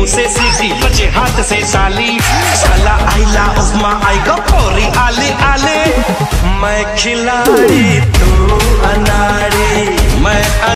मुँह से सीटी बचे हाथ से साली। साला आईला उस्मा आई गो पोरी आले आले। मैं खिलाड़ी